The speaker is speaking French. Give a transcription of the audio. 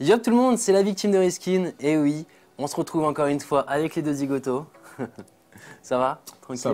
Yo tout le monde, c'est la victime de Riskin. Et eh oui, on se retrouve encore une fois avec les deux zigotos. Ça va? Tranquille?